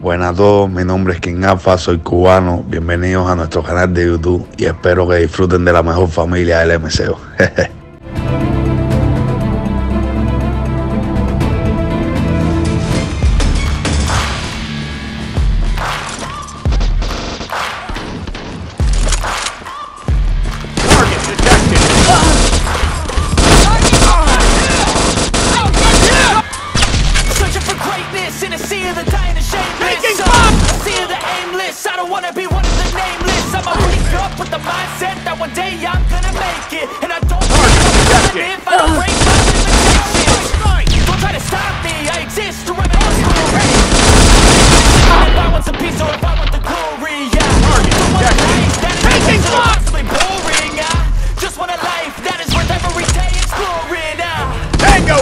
Buenas a todos, mi nombre es King Alfa, soy cubano. Bienvenidos a nuestro canal de YouTube y espero que disfruten de la mejor familia del MCO.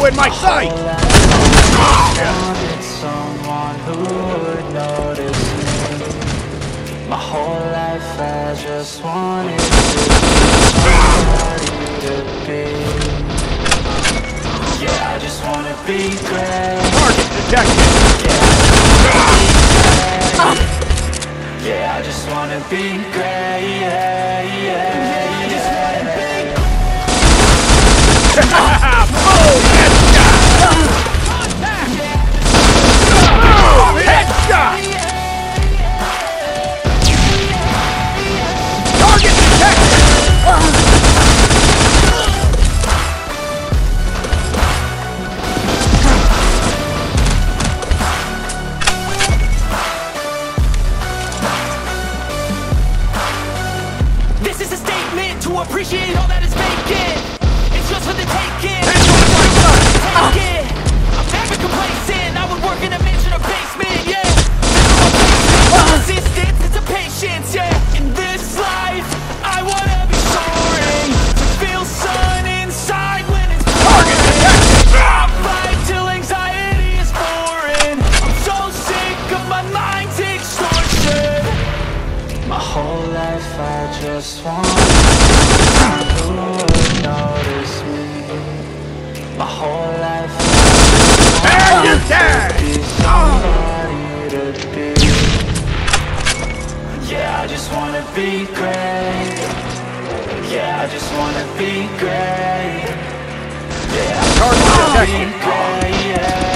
in my sight. wanted someone who would notice me. My whole life I just wanted to be. Yeah, I just wanna be great. Target detected. Yeah, yeah I just wanna be great. Yeah, yeah, Boom! Appreciate all that is vacant. Whole life I just wanted who would notice me. My whole life There you tag. be somebody to be. Yeah, I just wanna be great. Yeah, I just wanna be great. Yeah, I just wanna be great.